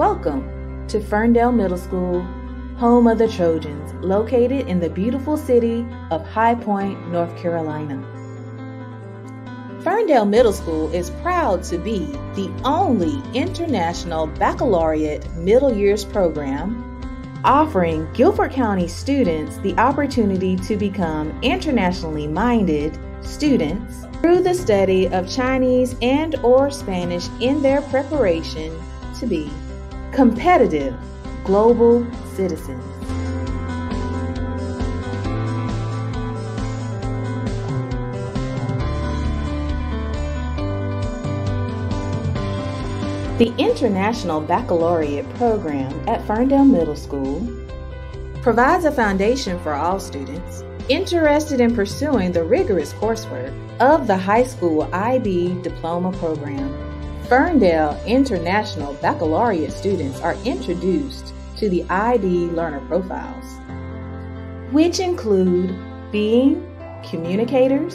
Welcome to Ferndale Middle School, home of the Trojans, located in the beautiful city of High Point, North Carolina. Ferndale Middle School is proud to be the only international baccalaureate middle years program offering Guilford County students the opportunity to become internationally minded students through the study of Chinese and or Spanish in their preparation to be competitive global citizens. The International Baccalaureate program at Ferndale Middle School provides a foundation for all students interested in pursuing the rigorous coursework of the high school IB diploma program. Ferndale International Baccalaureate students are introduced to the IB learner profiles, which include being communicators,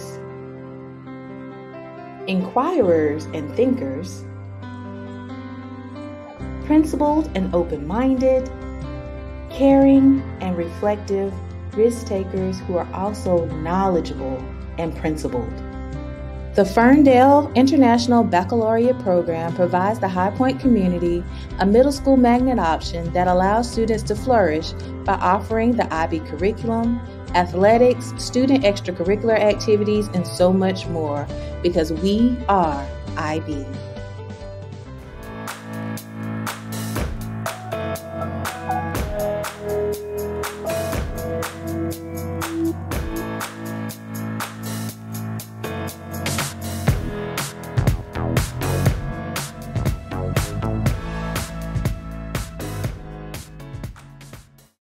inquirers and thinkers principled and open minded, caring and reflective risk takers who are also knowledgeable and principled. The Ferndale International Baccalaureate Program provides the High Point community a middle school magnet option that allows students to flourish by offering the IB curriculum, athletics, student extracurricular activities, and so much more because we are IB.